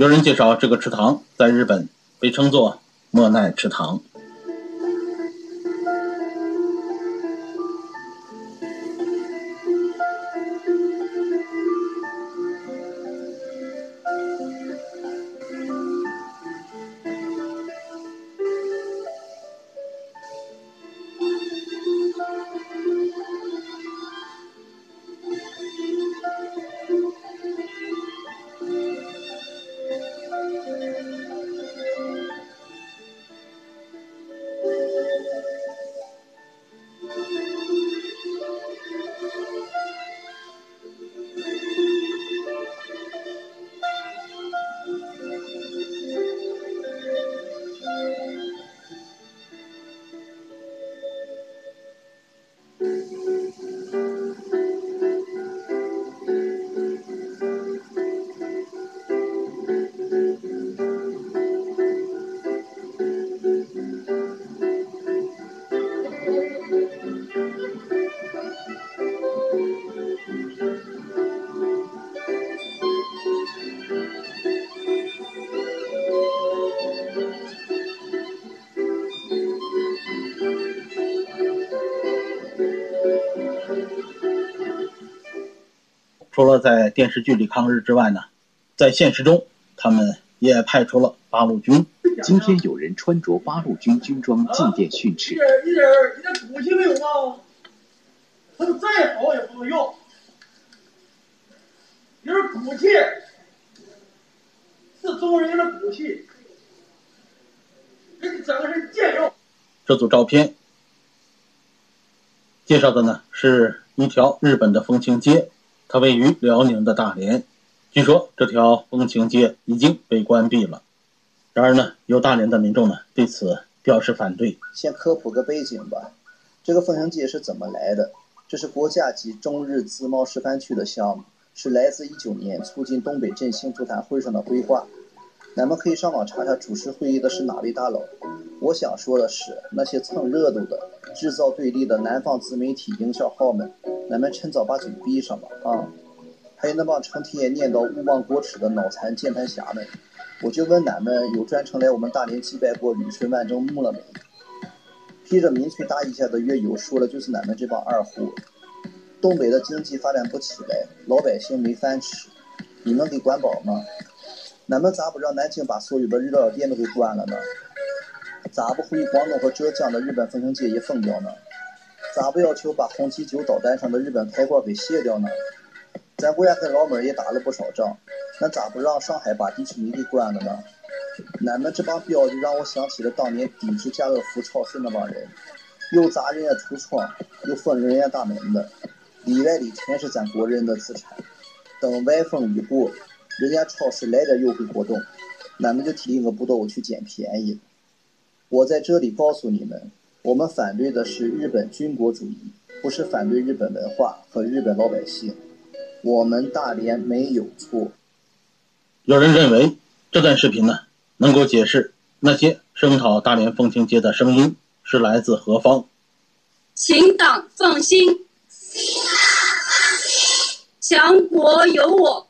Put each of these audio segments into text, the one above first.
有人介绍，这个池塘在日本被称作莫奈池塘。除了在电视剧里抗日之外呢，在现实中，他们也派出了八路军。今天有人穿着八路军军装进店训斥。一点一点一点骨气没有吗？他们再好也不能用，有点骨气，是中国人的骨气。给你整个是贱肉。这组照片介绍的呢，是一条日本的风情街。它位于辽宁的大连，据说这条风情街已经被关闭了。然而呢，有大连的民众呢对此表示反对。先科普个背景吧，这个风情街是怎么来的？这是国家级中日自贸示范区的项目，是来自一九年促进东北振兴座谈会上的规划。咱们可以上网查查主持会议的是哪位大佬。我想说的是，那些蹭热度的、制造对立的南方自媒体营销号们，咱们趁早把嘴闭上吧啊！还有那帮成天念叨勿忘国耻的脑残键盘侠们，我就问咱们：有专程来我们大连祭拜过旅顺万正墓了没？披着民粹大衣下的乐友，说的就是咱们这帮二货。东北的经济发展不起来，老百姓没饭吃，你能给管饱吗？咱们咋不让南京把所有的日料店都给关了呢？咋不回广东和浙江的日本风情街也封掉呢？咋不要求把红旗九导弹上的日本开关给卸掉呢？咱国家跟老美也打了不少仗，那咋不让上海把迪士尼给关了呢？咱们这帮标就让我想起了当年抵制家乐福超市那帮人，又砸人家橱窗，又封人家大门的，里外里全是咱国人的资产。等歪风一过。人家超市来点优惠活动，俺们就提一个不都去捡便宜。我在这里告诉你们，我们反对的是日本军国主义，不是反对日本文化和日本老百姓。我们大连没有错。有人认为这段视频呢，能够解释那些声讨大连风情街的声音是来自何方。请党放心，强国有我。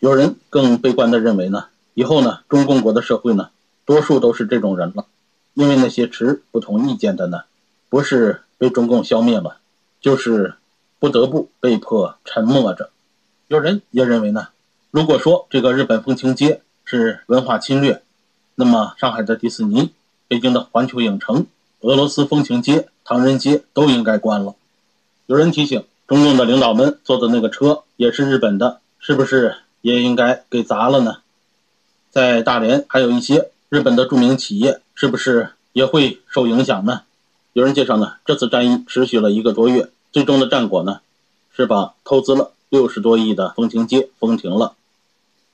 有人更悲观的认为呢，以后呢，中共国的社会呢，多数都是这种人了，因为那些持不同意见的呢，不是被中共消灭了，就是不得不被迫沉默着。有人也认为呢，如果说这个日本风情街是文化侵略，那么上海的迪士尼、北京的环球影城、俄罗斯风情街、唐人街都应该关了。有人提醒，中共的领导们坐的那个车也是日本的，是不是？也应该给砸了呢。在大连还有一些日本的著名企业，是不是也会受影响呢？有人介绍呢，这次战役持续了一个多月，最终的战果呢，是把投资了六十多亿的风情街封停了。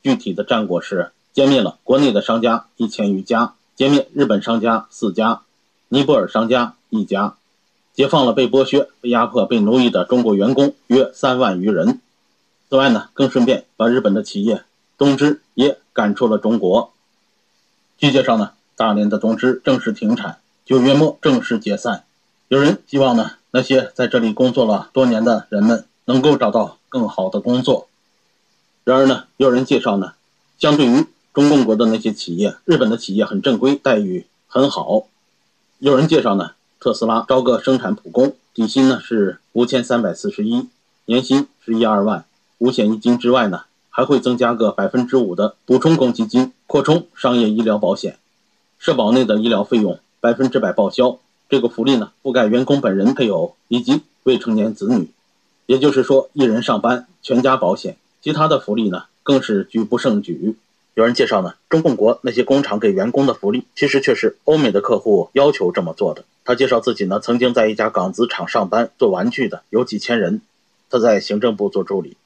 具体的战果是歼灭了国内的商家一千余家，歼灭日本商家四家，尼泊尔商家一家，解放了被剥削、被压迫、被奴役的中国员工约三万余人。此外呢，更顺便把日本的企业东芝也赶出了中国。据介绍呢，大连的东芝正式停产，九月末正式解散。有人希望呢，那些在这里工作了多年的人们能够找到更好的工作。然而呢，有人介绍呢，相对于中共国的那些企业，日本的企业很正规，待遇很好。有人介绍呢，特斯拉招个生产普工，底薪呢是五千三百四十一，年薪十一二万，五险一金之外呢，还会增加个百分之五的补充公积金，扩充商业医疗保险，社保内的医疗费用百分之百报销。这个福利呢，覆盖员工本人、配偶以及未成年子女，也就是说，一人上班，全家保险。其他的福利呢，更是举不胜举。有人介绍呢，中共国那些工厂给员工的福利，其实却是欧美的客户要求这么做的。他介绍自己呢，曾经在一家港资厂上班做玩具的，有几千人。他在行政部做助理，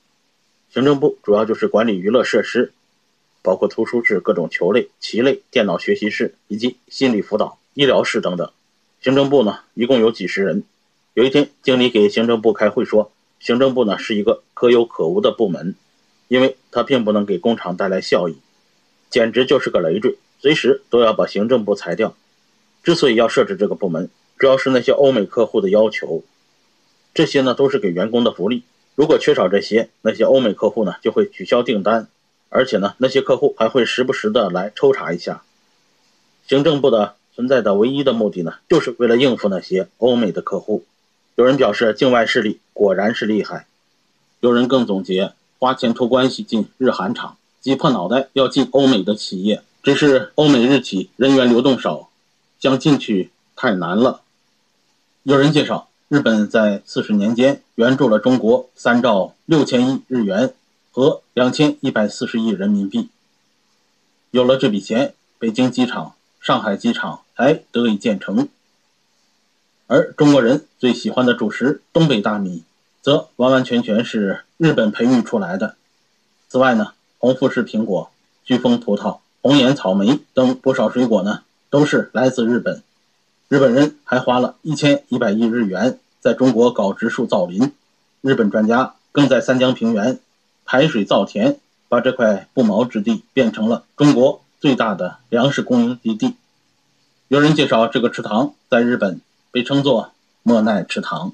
行政部主要就是管理娱乐设施，包括图书室、各种球类、棋类、电脑学习室以及心理辅导、医疗室等等。行政部呢，一共有几十人。有一天，经理给行政部开会说，行政部呢是一个可有可无的部门。因为它并不能给工厂带来效益，简直就是个累赘，随时都要把行政部裁掉。之所以要设置这个部门，主要是那些欧美客户的要求。这些呢都是给员工的福利，如果缺少这些，那些欧美客户呢就会取消订单，而且呢那些客户还会时不时的来抽查一下。行政部的存在的唯一的目的呢，就是为了应付那些欧美的客户。有人表示，境外势力果然是厉害。有人更总结。花钱托关系进日韩厂，挤破脑袋要进欧美的企业，只是欧美日企人员流动少，想进去太难了。有人介绍，日本在四十年间援助了中国三兆六千亿日元和两千一百四十亿人民币。有了这笔钱，北京机场、上海机场才得以建成。而中国人最喜欢的主食东北大米。则完完全全是日本培育出来的。此外呢，红富士苹果、飓风葡萄、红颜草莓等不少水果呢，都是来自日本。日本人还花了一千一百亿日元在中国搞植树造林。日本专家更在三江平原排水造田，把这块不毛之地变成了中国最大的粮食供应基地。有人介绍，这个池塘在日本被称作莫奈池塘。